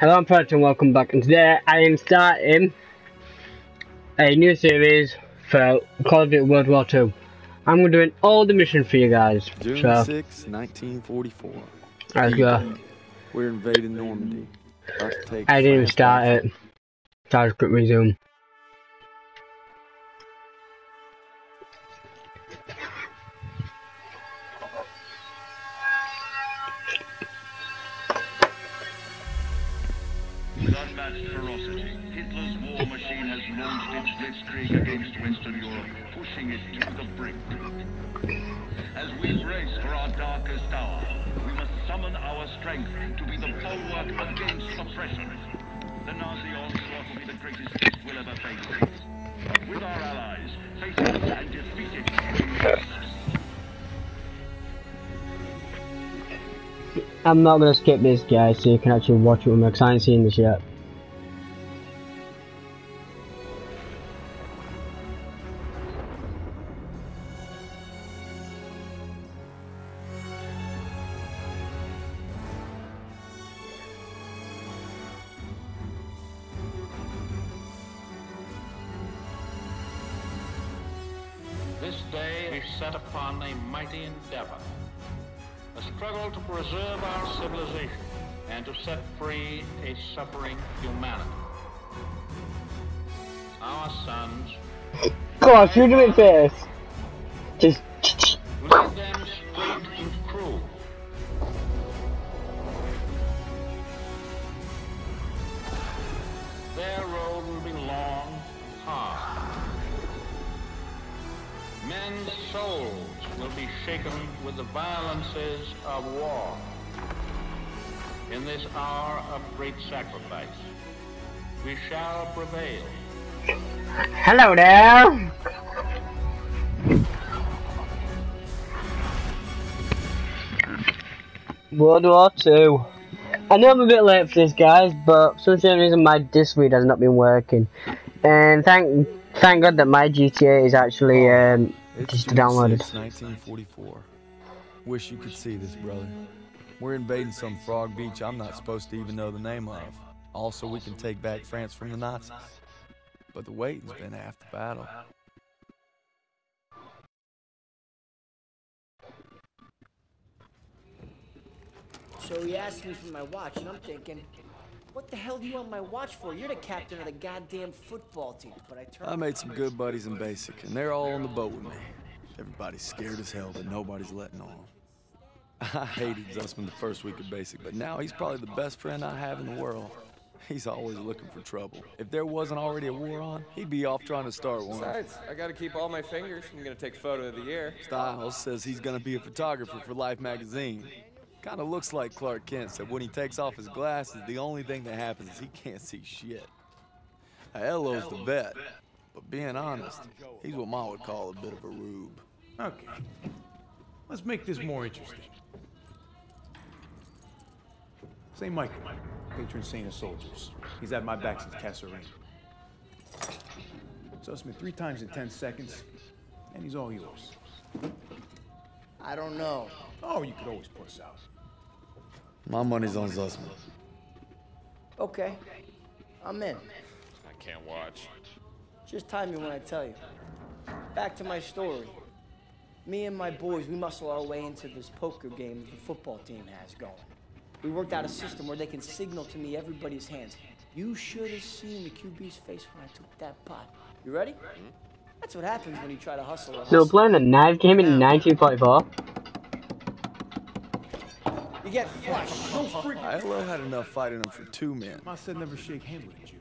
Hello, I'm Predator and welcome back. And today I am starting a new series for Call of Duty World War II. I'm going to doing all the missions for you guys. June so, 6, 1944. let's go. We're invading Normandy. About to take I didn't even start it. So I just resume. Its against Western Europe, pushing it to the brink. As we brace for our darkest hour, we must summon our strength to be the bulwark against oppression. The Nazi onslaught will be the greatest test we'll ever face. With our allies, face it and defeat it. I'm not to skip this, guys, so you can actually watch it with me because I ain't seen this yet. This day we set upon a mighty endeavor, a struggle to preserve our civilization and to set free a suffering humanity. Our sons, Go on, shoot him in face. Just. This hour of great sacrifice, we shall prevail. Hello there! World War Two. I know I'm a bit late for this, guys, but for some reason my disk read has not been working. And thank thank God that my GTA is actually um, just June downloaded. 6, 1944. Wish you could see this, brother. We're invading some frog beach I'm not supposed to even know the name of. Also, we can take back France from the Nazis. But the waiting's been half the battle. So he asked me for my watch, and I'm thinking, what the hell do you want my watch for? You're the captain of the goddamn football team. But I turned. I made some good buddies in basic, and they're all on the boat with me. Everybody's scared as hell, but nobody's letting on. I hated Zussman the first week of basic, but now he's probably the best friend I have in the world. He's always looking for trouble. If there wasn't already a war on, he'd be off trying to start one. Besides, I gotta keep all my fingers. I'm gonna take photo of the year. Stiles says he's gonna be a photographer for Life magazine. Kinda looks like Clark Kent said when he takes off his glasses, the only thing that happens is he can't see shit. Now, Elo's the vet, but being honest, he's what Ma would call a bit of a rube. Okay. Let's make this more interesting. St. Michael, patron saint of soldiers. He's had my back since Kasserine. Zussman three times in 10 seconds, and he's all yours. I don't know. Oh, you could always puss out. My money's on Zussman. Okay, I'm in. I can't watch. Just time me when I tell you. Back to my story. Me and my boys, we muscle our way into this poker game the football team has going. We worked out a system where they can signal to me everybody's hands. You should have seen the QB's face when I took that pot. You ready? That's what happens when you try to hustle a They were playing a knife game in 1944. You get flushed. Don't freak. Elo had enough fighting him for two men, Ma said never shake hands with you.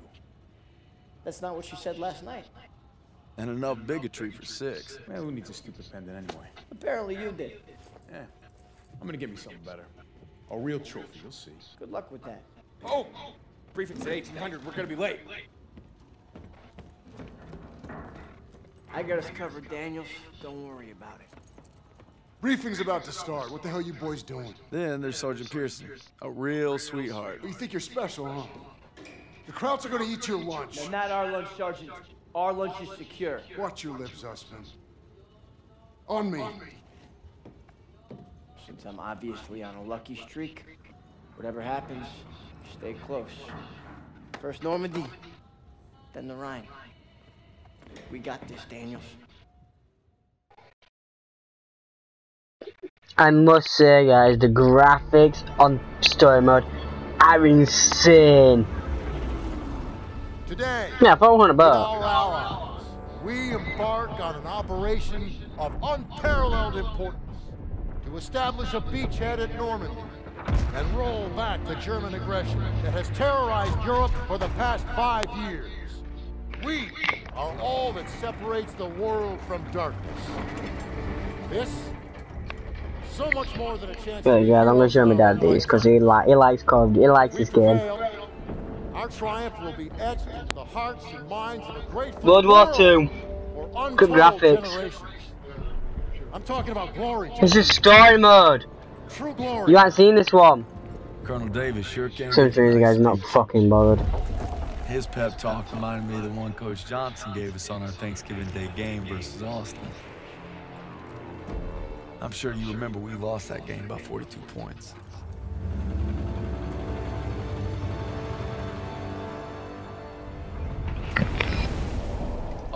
That's not what she said last night. And enough bigotry for six. Man, who needs a stupid pendant anyway? Apparently you did. Yeah. I'm gonna get me something better. A real trophy, you'll see. Good luck with that. Oh! Briefing's at 1800. We're gonna be late. I got us covered, Daniels. Don't worry about it. Briefing's about to start. What the hell you boys doing? Then there's Sergeant Pierson, a real sweetheart. You think you're special, huh? The Krauts are gonna eat your lunch. And not our lunch, Sergeant. Our lunch is secure. Watch your lips, Zussman. On me. Since I'm obviously on a lucky streak, whatever happens, Stay close. First Normandy, then the Rhine. We got this, Daniels. I must say, guys, the graphics on story mode are insane. Today, Yeah, 400 with bucks. We embark on an operation of unparalleled importance to establish a beachhead at Normandy and roll back the German aggression that has terrorized Europe for the past five years. We are all that separates the world from darkness. This, so much more than a chance. But yeah, I'm gonna show my dad these because he like he likes Call of Duty, he likes We this game. Prevail. Our triumph will be etched into the hearts and minds of a grateful World War world Two. for Good untold graphics. I'm talking about glory, This is story mode. true glory. You haven't seen this one. Colonel Davis sure came. Some of you guys are not fucking bothered. His pep talk reminded me of the one Coach Johnson gave us on our Thanksgiving Day game versus Austin. I'm sure you remember we lost that game by 42 points.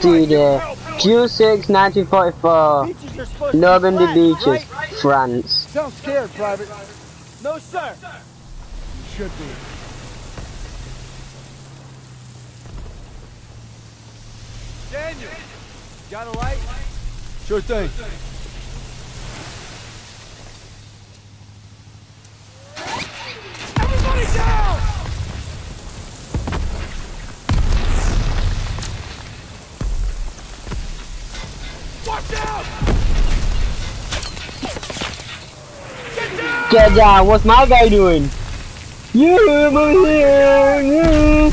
D-Day. June 6, 1944. Beaches are supposed uh, to be Normandy Beaches, right? France. Sound scared, Private. No, sir. You should be. Daniel, got a light? Sure thing. Get down! Uh, what's my guy doing? You over here, you.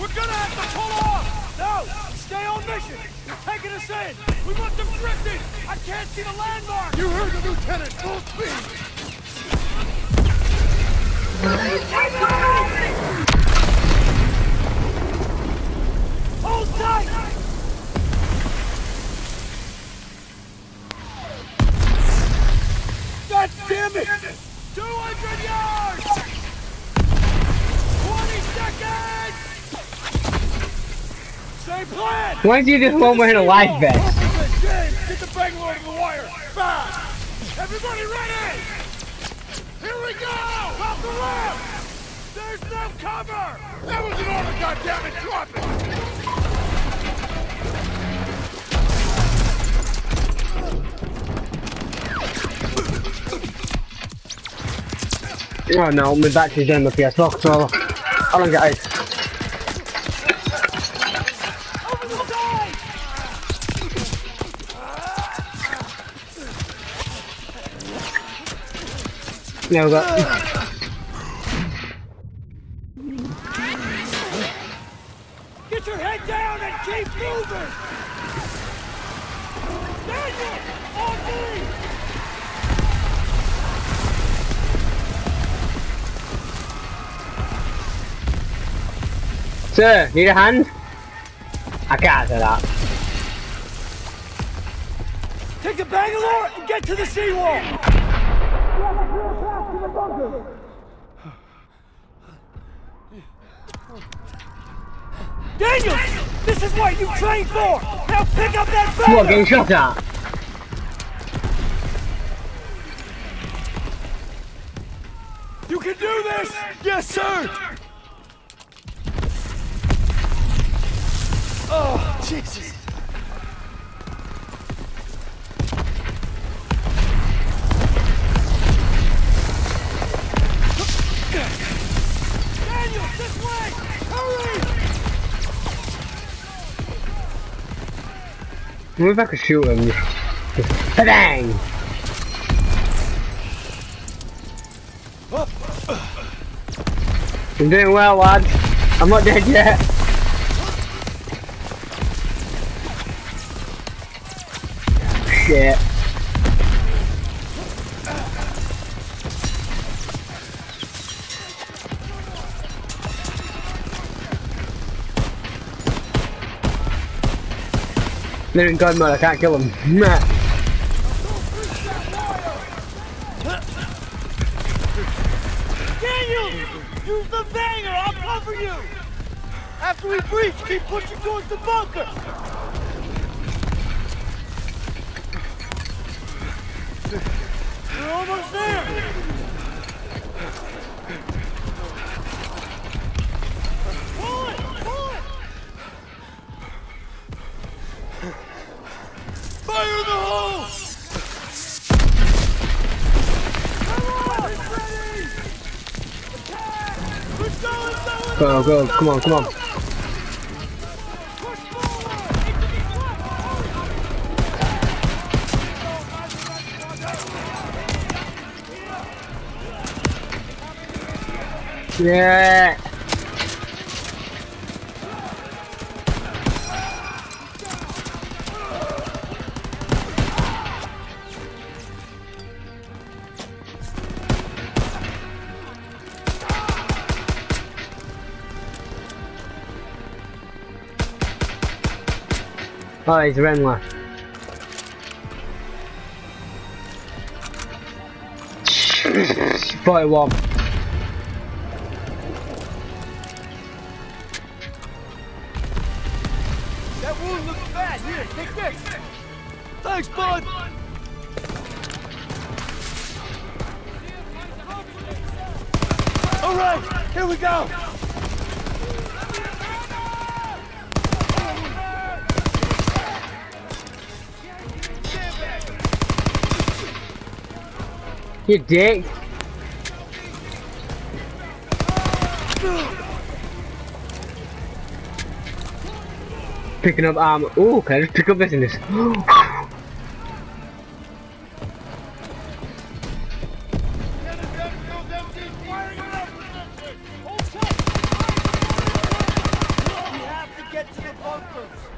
We're gonna have to pull off! No! Stay on mission! You're taking us in! We want them drifting! I can't see the landmark! You heard the lieutenant. Full speed. Hold tight! God damn it! 200 yards! 20 seconds! Same plan! Why is he this one wearing a life vest? Officer James, get the Bangalore to the wire! Fast! Everybody ready! Here we go! Off the left! There's no cover! That was an order, goddammit! Drop Oh no, my battery's down my PS4 controller. Over the side! There we go. Get your head down and keep moving! Sir, need a hand? I can't do that. Take the Bangalore and get to the seawall! Daniel! This This is what you trained for! Now pick up that What, banner! getting shot at? You can do this! Yes, sir! Wonder if I could shoot him. Bang! I'm doing well, lads. I'm not dead yet. Shit. They're in god mode, I can't kill them. Daniel! Use the banger! I'll cover you! After we breach, keep pushing towards the bunker! Go, go, come on, come on. Yeah. Oh, he's Renler. Forty-one. That wound looks bad. Here, take this. Thanks, bud. All right, here we go. You dick. Picking up armor. Ooh, can I just pick up this in this? Get to the bunkers.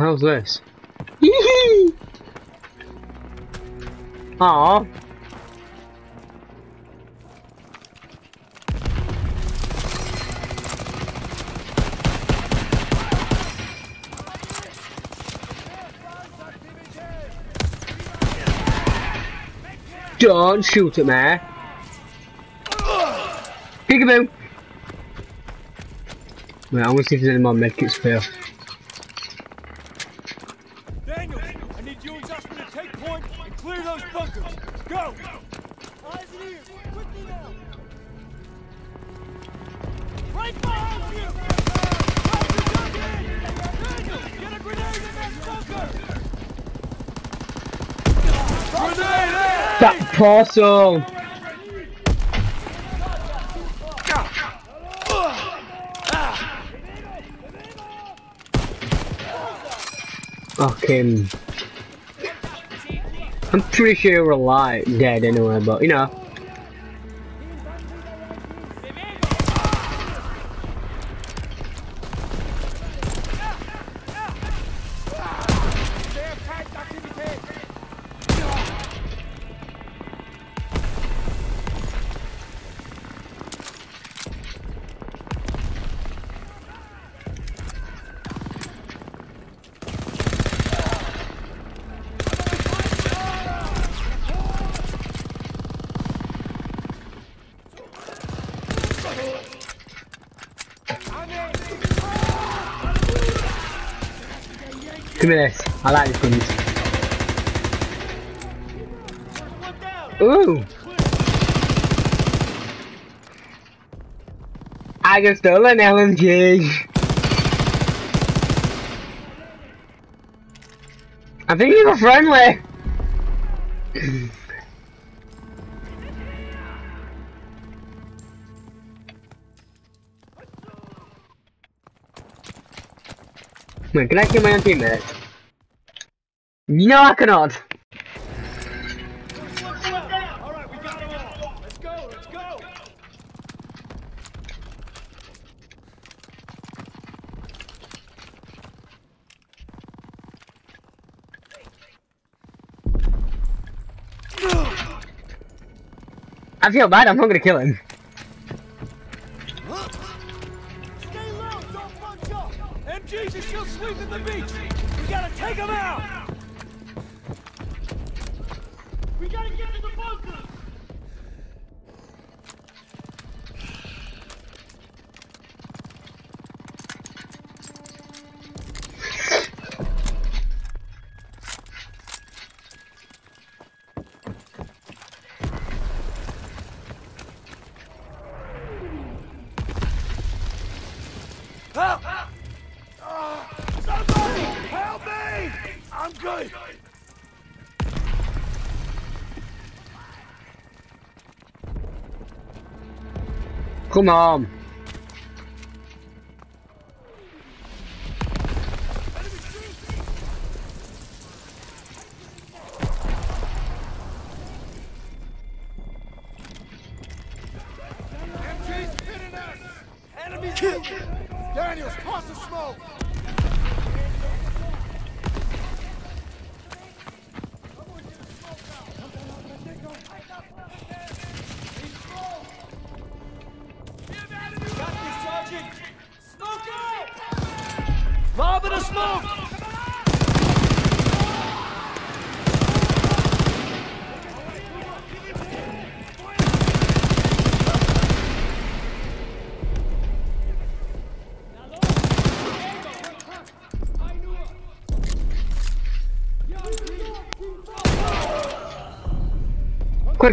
Hell's this? Aww. Don't shoot at me. Peekaboo. Wait, I'm gonna see if there's any more medkits for Go. Eyes quickly now. Right behind you. Daniel, get a grenade in that! That portal! Fucking I'm pretty sure we're alive, dead anyway, but you know. I just stole an LMG. I think you were friendly. Wait, can I kill my own teammates? No, I cannot. Alright, we got them all. Let's go, let's go. I feel bad, I'm not gonna kill him. I'm good. Come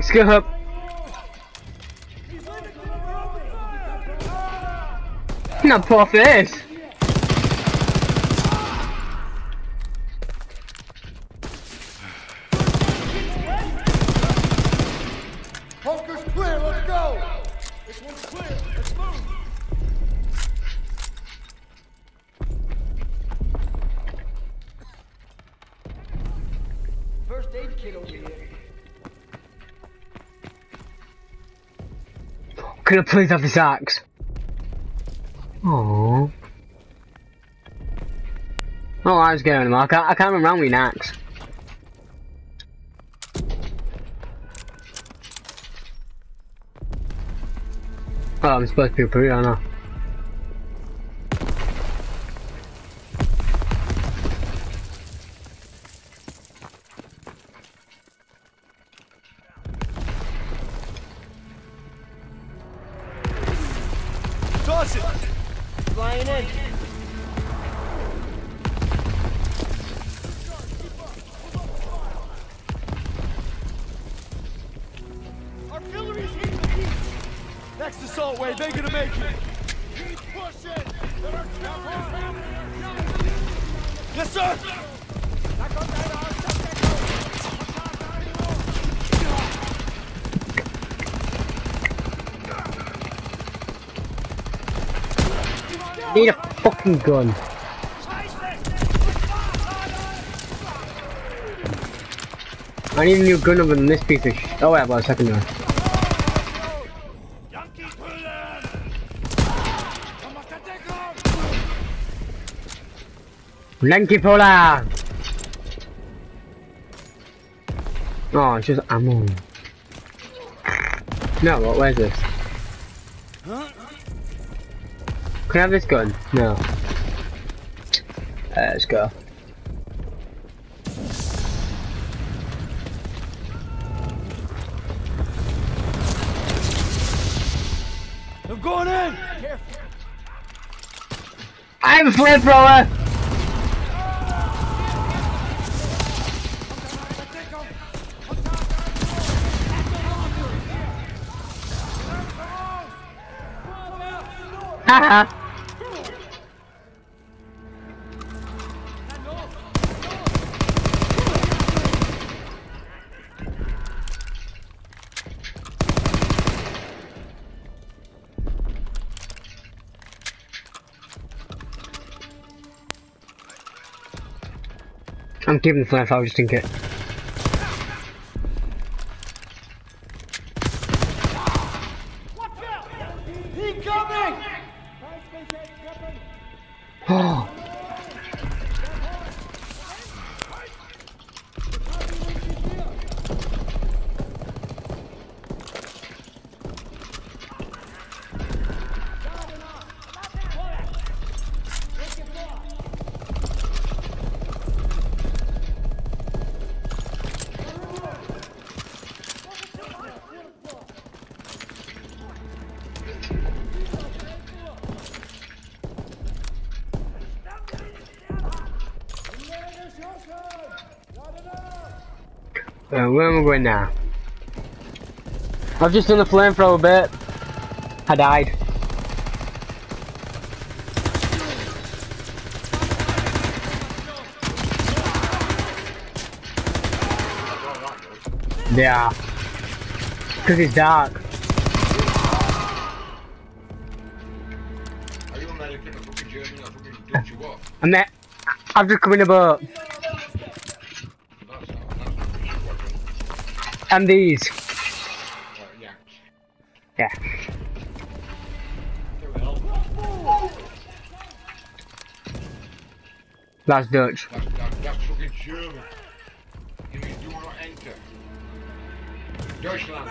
Quick scoop. Not poor Could I please have this axe? Aww. Oh, I was going I can't, I can't run around with an axe. Oh, I'm supposed to be a brute, aren't I? I need a fucking gun. I need a new gun other than this piece of sh- Oh wait, I've got a second one. Lanky Pola! Oh, it's just ammo. No, what, where's this? Can I have this gun? No. Uh, let's go. I'm going in! I'm a flamethrower! Haha! I'm keeping the flamethrower just in case. Going now? I've just done the flamethrower bit. I died. Yeah. Because it's dark. Are you American or fucking German or fucking Dutch or what? And then I've just come in a boat. That's not, that's not what And these. Yeah. Yeah. That's Dutch. That's, that, that's fucking German. You do not enter. Deutschland.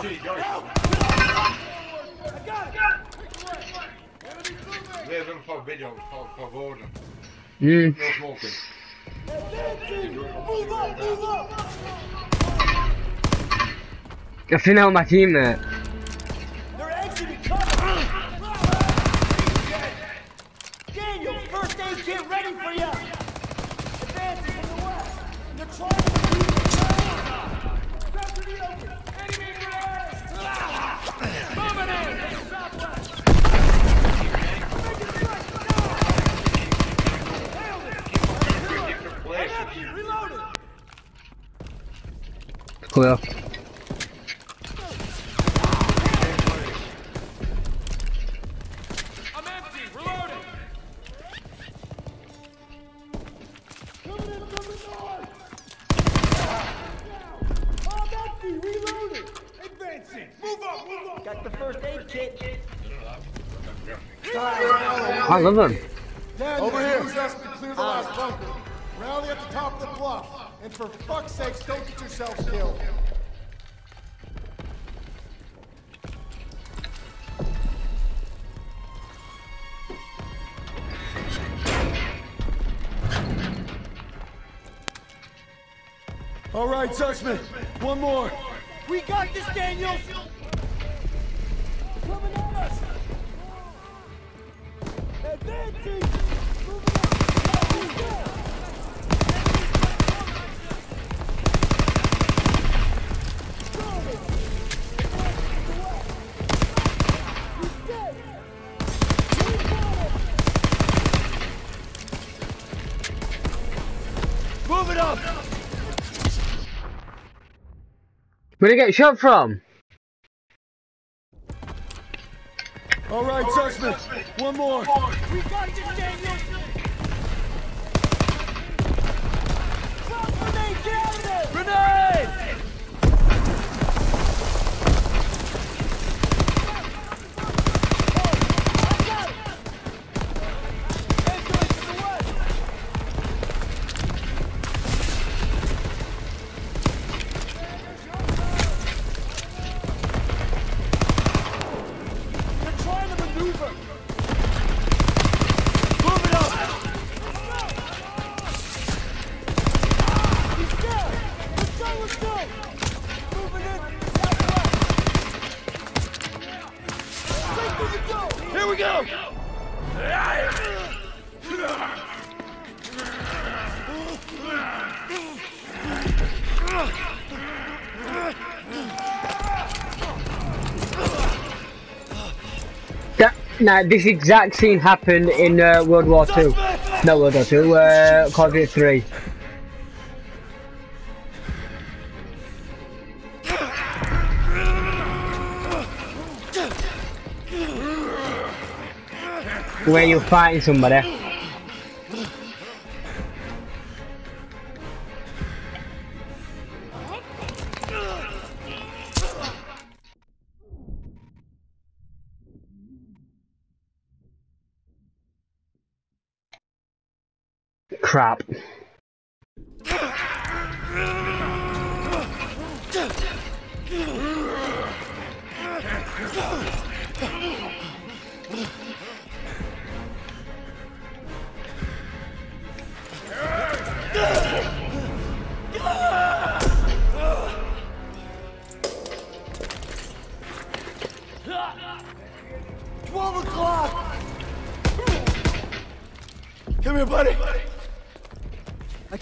See, Deutschland. We hebben voor video, voor, voor woorden. Mm. No smoking. I think out my team mate. They're exiting cover! Daniel, first aid kit ready for you! Advancing from the west. They're trying to keep the train. Grab to the open. Enemy west! Moving in! Southwest! Different places. Reloaded! Clear. I'm! Reloaded! Advancing! Move up! Move up! Got the first aid kit. I love them. Over here. Clear the last bunker. Rally at the top of the bluff. And for fuck's sakes, don't get yourselves killed. All right, Zussman. One more. We got this, Daniels. Where'd he get shot from? All right, Zussman. One more. We got now, this exact scene happened in uh, World War Two. No, World War Two. Uh, Call of Duty Three. Where you're fighting somebody. Crap. Twelve o'clock. Come here, buddy.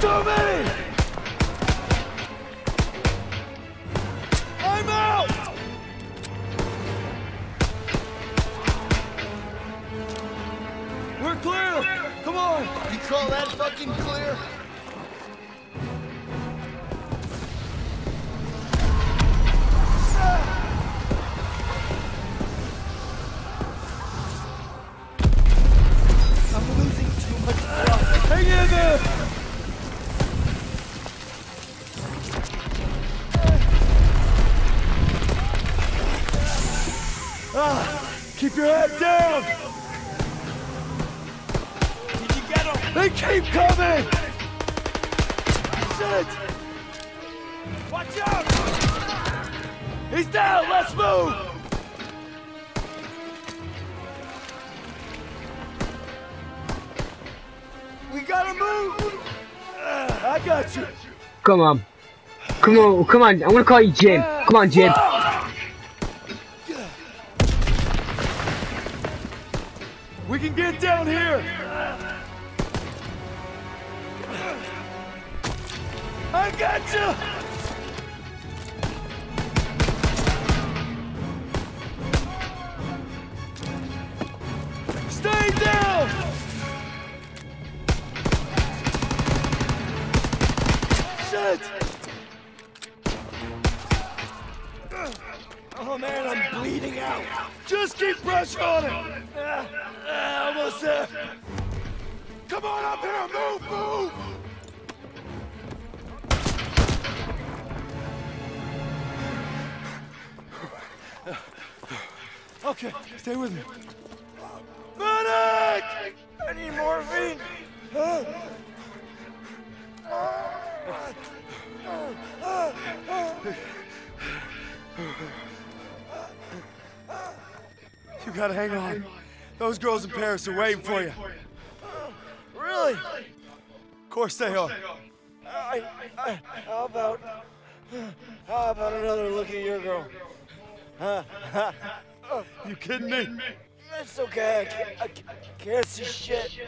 Too many! Come on. Come on, come on. I'm gonna call you Jim. Come on, Jim. Those girls in Paris are waiting for you. Really? Of course they are. I, I, how about, how about another look at your girl? Huh? You kidding me? That's okay. I can't, I can't, see shit.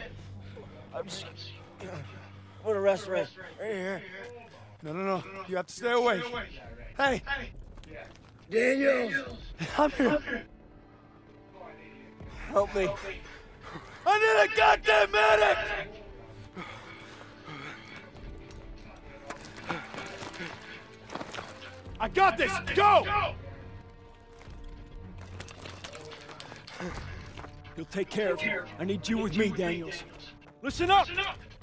I'm just. Put a rest right, right here. No, no, no. You have to stay awake. Hey, Daniel, I'm here. Help me. I need a goddamn medic! I got this! Go! He'll take care of you. I need you with me, Daniels. Listen up!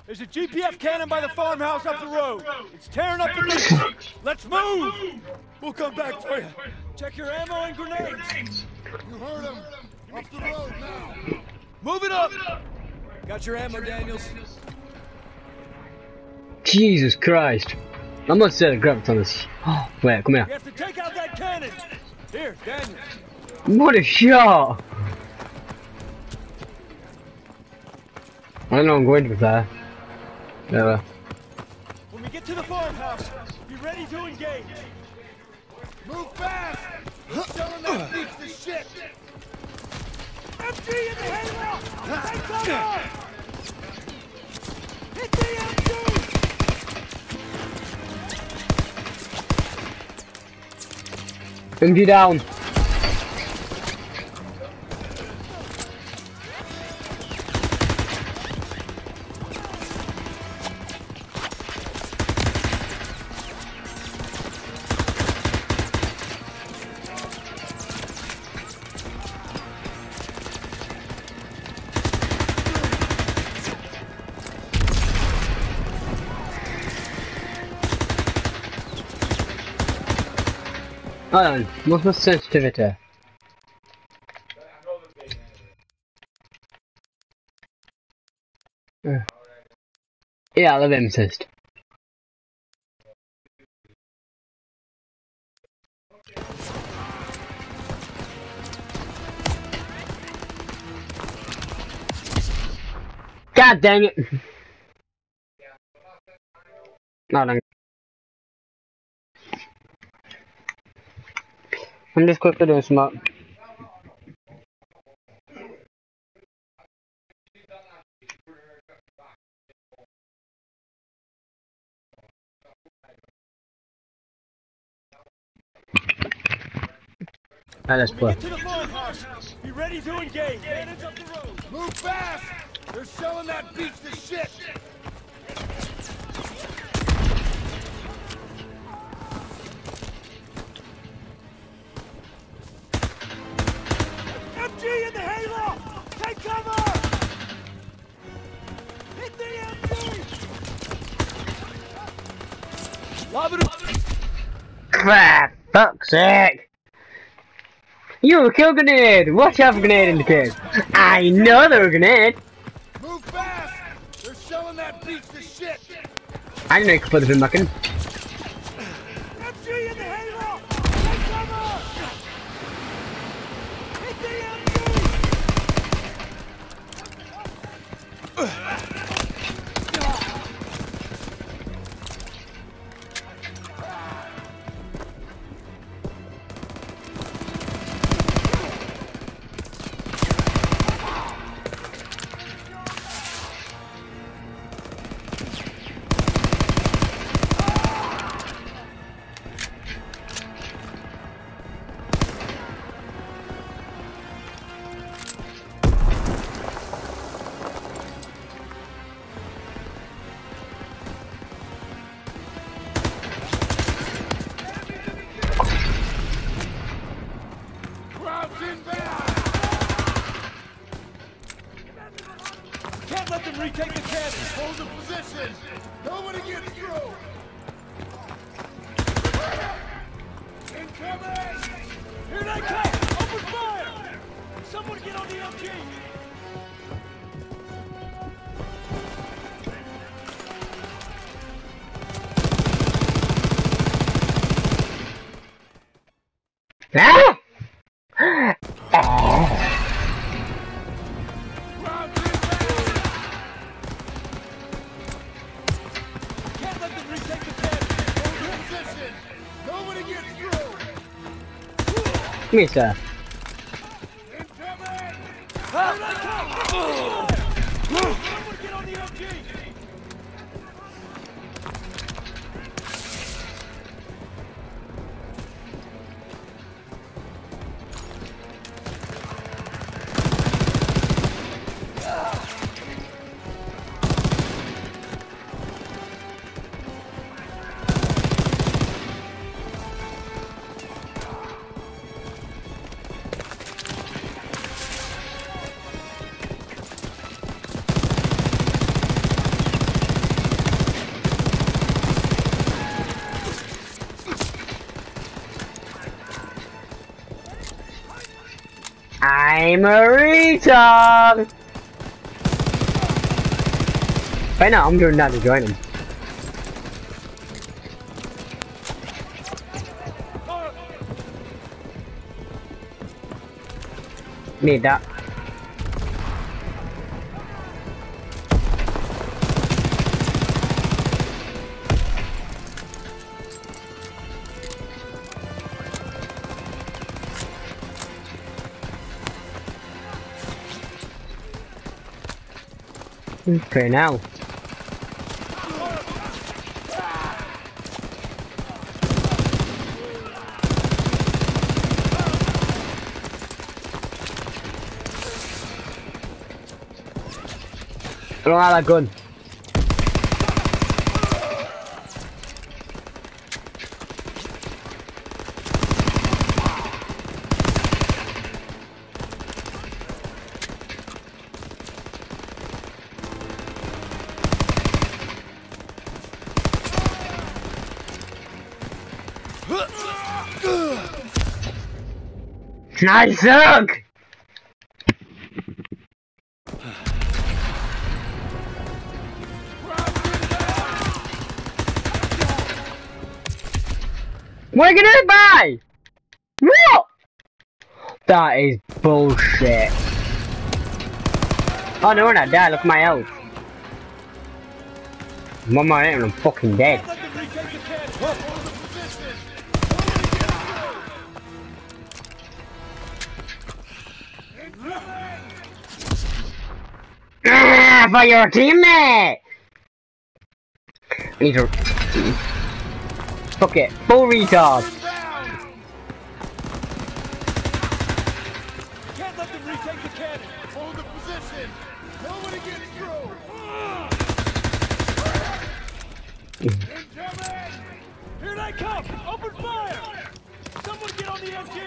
There's a GPF cannon by the farmhouse up the road. It's tearing up the beach. Let's move! We'll come back for you. Check your ammo and grenades. You heard him. Up the road now. Move it up! Got your ammo, Daniels. Jesus Christ. I'm not set a grab on this. Oh, wait, come here. We have to take out that cannon. Here, Daniels. What a shot! I don't know I'm going to be fair. Never. When we get to the farmhouse, be ready to engage. Move fast! Selling that beach to shit! MG in down. Hold on, what's my sensitivity? Uh, Yeah, I love insist. God dang it! Hold I'm just quickly doing some up. Alright, let's play. Be ready to engage. Move fast! They're selling that beach to shit! Crap! Fuck's sake! You kill grenade! Watch out for grenade in the cave! I know there a grenade! Move fast! They're selling that beach to shit! I didn't know you could put it in my retake the cannon! Hold the position! Nobody gets through! Incoming! Here they come! Open fire! Someone get on the MG! Come I'm a retard! Right now, I'm doing that to join him. Need that. Okay, now. I don't have gun. Nice look! We're gonna buy! What? That is bullshit. Oh no, we're not dead. Look at my health. One more hit and I'm fucking dead. For your teammate! I need to... Fuck it. Full retard. Can't let them retake the cannon. Hold the position. Here they come! Open fire! Someone get on the!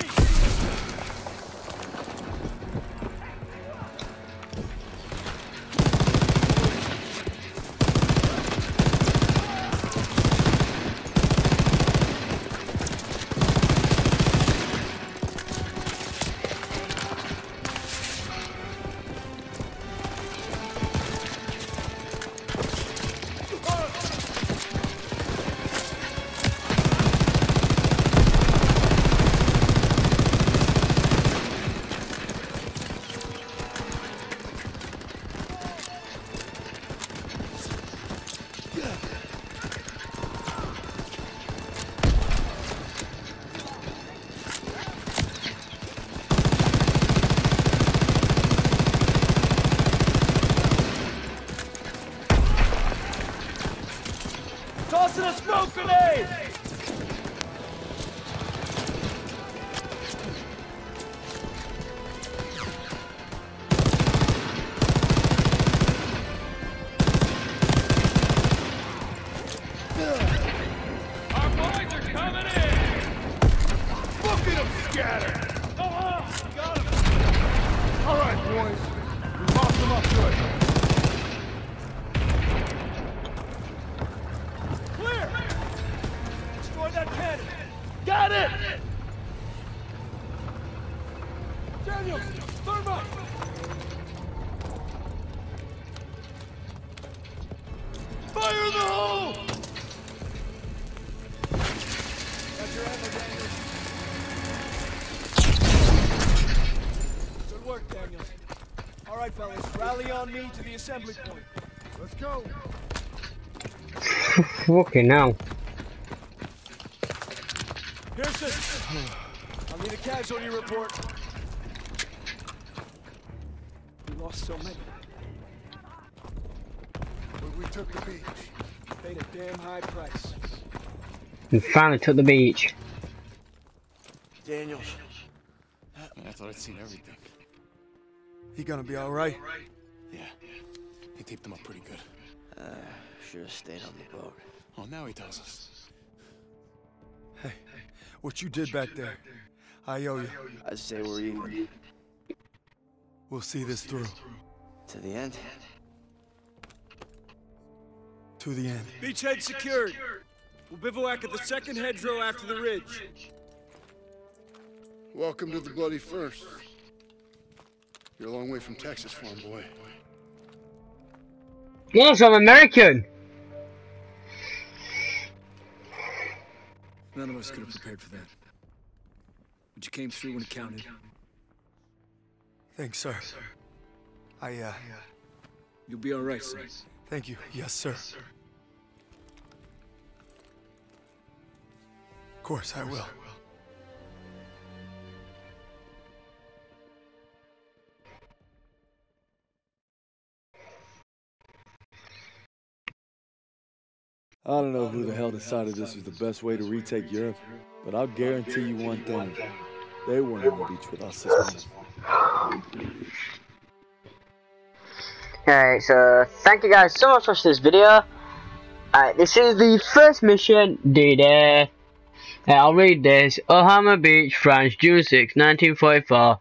Fire the hole! Got your ammo, Daniels. Good work, Daniels. All right, fellas, rally on me to the assembly point. Let's go. Fucking now. Pierson, I'll need a casualty report. So many. But we took the beach. Paid a damn high price. We finally took the beach. Daniels. I thought I'd seen everything. He gonna be all right? Yeah. He taped them up pretty good. Uh, should have stayed on the boat. Oh, now he tells us. Hey, what you did back there, I owe you. I'd say we're even. We'll see this through. To the end? To the end. Beachhead secured. We'll bivouac at the second hedgerow after the ridge. Welcome to the Bloody First. You're a long way from Texas, farm boy. Yes, I'm American. None of us could have prepared for that. But you came through when it counted. Thanks, sir. I, uh, You'll be all right, son. thank you. Yes, sir. Of course, I will. I don't know who the hell decided this was the best way to retake Europe, but I'll guarantee you one thing. They weren't on the beach with us this morning. Alright, so thank you guys so much for this video. Alright, this is the first mission, D-Day. Uh, I'll read this. Ohama Beach, France, June 6, 1944.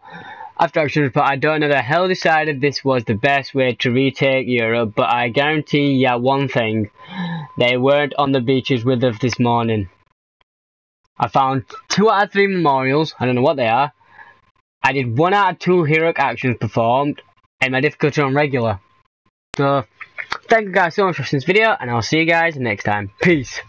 After action report, I don't know the hell decided this was the best way to retake Europe, but I guarantee ya one thing. They weren't on the beaches with us this morning. I found two out of three memorials, I don't know what they are. I did one out of two heroic actions performed, and my difficulty on regular. So, thank you guys so much for watching this video, and I'll see you guys next time. Peace.